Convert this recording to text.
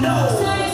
no.